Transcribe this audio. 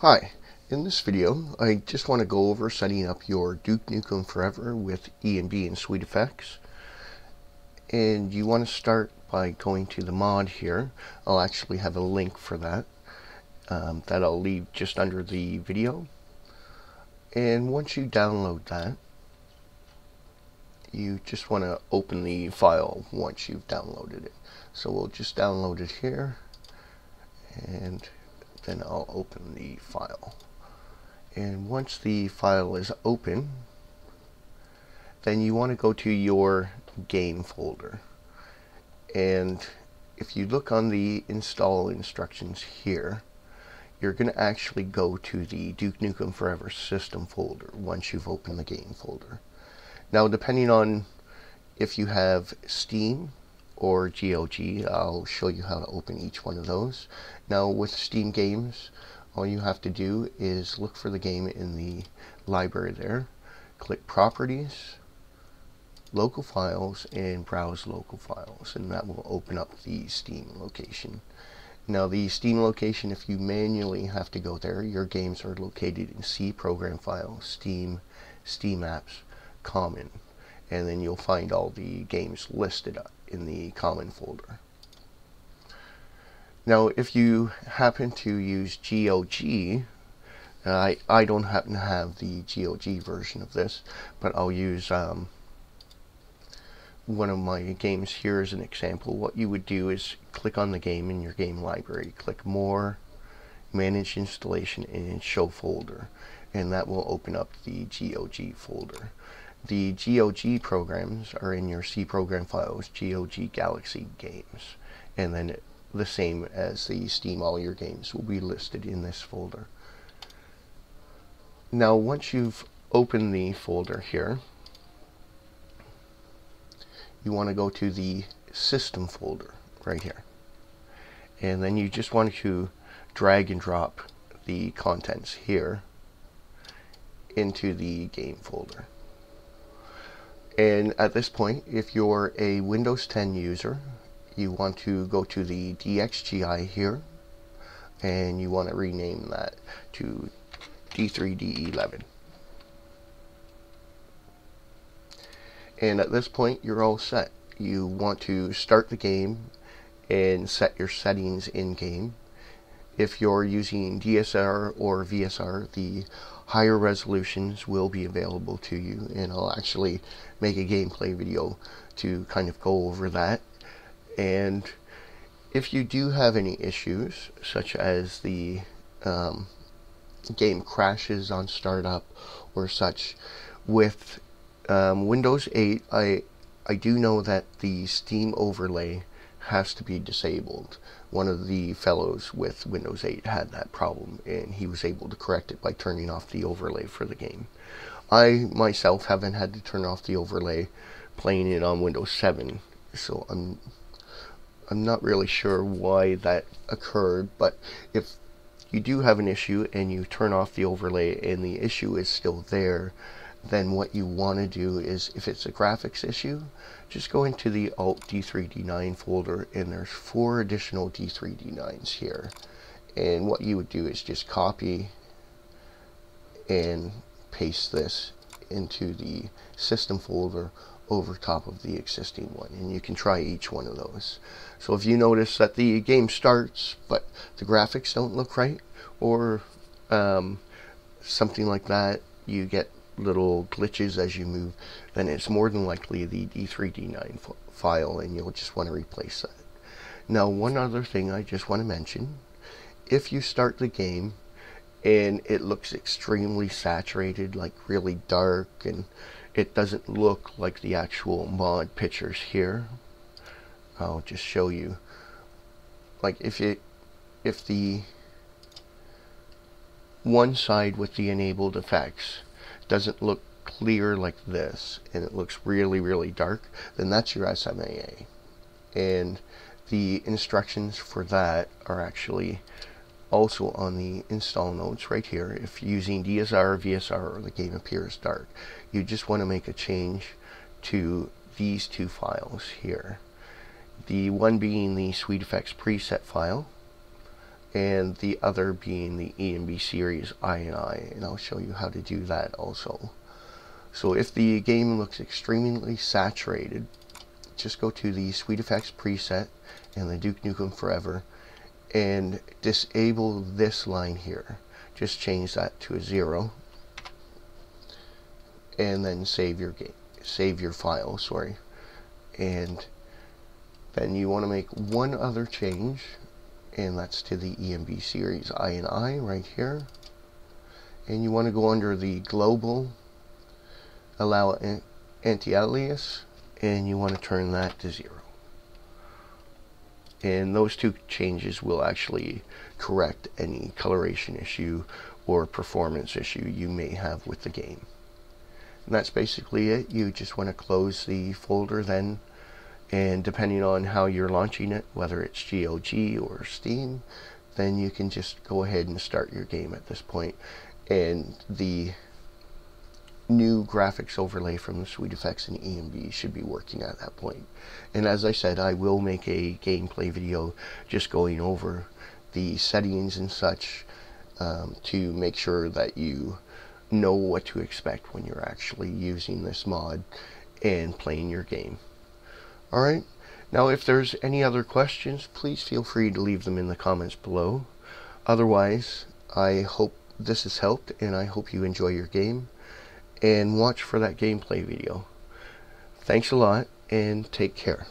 Hi, in this video I just want to go over setting up your Duke Nukem Forever with ENB and SweetFX and you want to start by going to the mod here. I'll actually have a link for that um, that I'll leave just under the video. And once you download that you just want to open the file once you've downloaded it. So we'll just download it here and then I'll open the file. And once the file is open, then you want to go to your game folder. And if you look on the install instructions here, you're going to actually go to the Duke Nukem Forever system folder once you've opened the game folder. Now, depending on if you have Steam or GOG. I'll show you how to open each one of those. Now with Steam games, all you have to do is look for the game in the library there, click Properties, Local Files, and Browse Local Files, and that will open up the Steam location. Now the Steam location, if you manually have to go there, your games are located in C Program Files, Steam, Steam Apps, Common, and then you'll find all the games listed in the common folder. Now, if you happen to use GOG, I, I don't happen to have the GOG version of this, but I'll use um, one of my games here as an example. What you would do is click on the game in your game library, click More, Manage Installation, and Show Folder, and that will open up the GOG folder. The GOG programs are in your C program files, GOG Galaxy Games, and then the same as the Steam All Your Games will be listed in this folder. Now once you've opened the folder here, you want to go to the system folder right here. And then you just want to drag and drop the contents here into the game folder. And at this point, if you're a Windows 10 user, you want to go to the DXGI here, and you want to rename that to D3D11. And at this point, you're all set. You want to start the game and set your settings in game. If you're using DSR or VSR, the higher resolutions will be available to you and I'll actually make a gameplay video to kind of go over that. And if you do have any issues such as the um, game crashes on startup or such with um, Windows 8 I I do know that the Steam overlay has to be disabled one of the fellows with Windows 8 had that problem and he was able to correct it by turning off the overlay for the game. I myself haven't had to turn off the overlay playing it on Windows 7 so I'm I'm not really sure why that occurred but if you do have an issue and you turn off the overlay and the issue is still there then what you want to do is if it's a graphics issue just go into the alt d3d9 folder and there's four additional d3d9s here. And what you would do is just copy and paste this into the system folder over top of the existing one and you can try each one of those. So if you notice that the game starts but the graphics don't look right or um, something like that you get little glitches as you move, then it's more than likely the D3D9 file and you'll just want to replace that. Now, one other thing I just want to mention, if you start the game and it looks extremely saturated, like really dark, and it doesn't look like the actual mod pictures here, I'll just show you. Like if it, if the one side with the enabled effects doesn't look clear like this and it looks really really dark then that's your SMAA and the instructions for that are actually also on the install notes right here. If using DSR or VSR or the game appears dark you just want to make a change to these two files here. The one being the SweetFX preset file and the other being the ENB series INI and I'll show you how to do that also. So if the game looks extremely saturated just go to the SweetFX preset and the Duke Nukem Forever and disable this line here. Just change that to a zero and then save your game save your file sorry and then you want to make one other change and that's to the ENB series INI right here. And you want to go under the global allow anti-alias and you want to turn that to zero. And those two changes will actually correct any coloration issue or performance issue you may have with the game. And that's basically it. You just want to close the folder then and depending on how you're launching it whether it's GOG or Steam then you can just go ahead and start your game at this point. and the new graphics overlay from the Effects and ENB should be working at that point. And as I said, I will make a gameplay video just going over the settings and such um, to make sure that you know what to expect when you're actually using this mod and playing your game. Alright, now if there's any other questions, please feel free to leave them in the comments below. Otherwise, I hope this has helped and I hope you enjoy your game and watch for that gameplay video. Thanks a lot and take care.